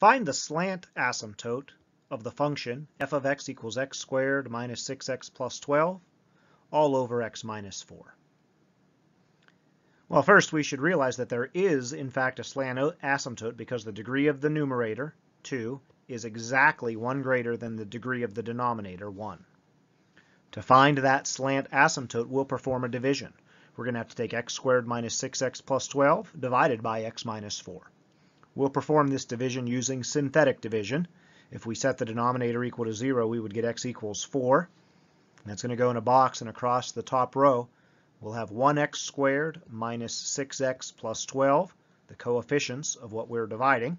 Find the slant asymptote of the function f of x equals x squared minus 6x plus 12 all over x minus 4. Well, first we should realize that there is, in fact, a slant asymptote because the degree of the numerator, 2, is exactly 1 greater than the degree of the denominator, 1. To find that slant asymptote, we'll perform a division. We're going to have to take x squared minus 6x plus 12 divided by x minus 4. We'll perform this division using synthetic division. If we set the denominator equal to 0, we would get x equals 4. That's going to go in a box, and across the top row, we'll have 1x squared minus 6x plus 12, the coefficients of what we're dividing.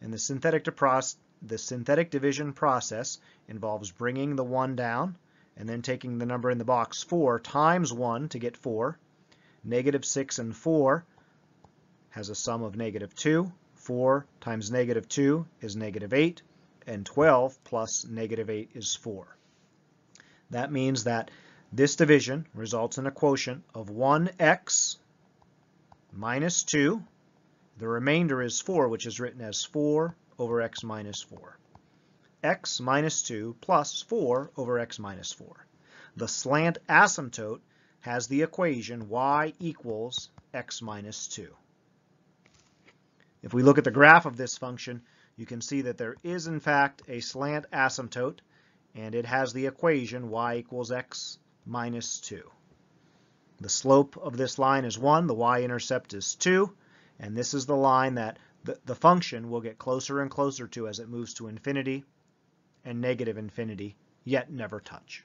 And the synthetic, the synthetic division process involves bringing the 1 down and then taking the number in the box 4 times 1 to get 4. Negative 6 and 4 has a sum of negative 2. 4 times negative 2 is negative 8, and 12 plus negative 8 is 4. That means that this division results in a quotient of 1x minus 2. The remainder is 4, which is written as 4 over x minus 4. x minus 2 plus 4 over x minus 4. The slant asymptote has the equation y equals x minus 2. If we look at the graph of this function, you can see that there is in fact a slant asymptote and it has the equation y equals x minus 2. The slope of this line is 1, the y-intercept is 2, and this is the line that the, the function will get closer and closer to as it moves to infinity and negative infinity, yet never touch.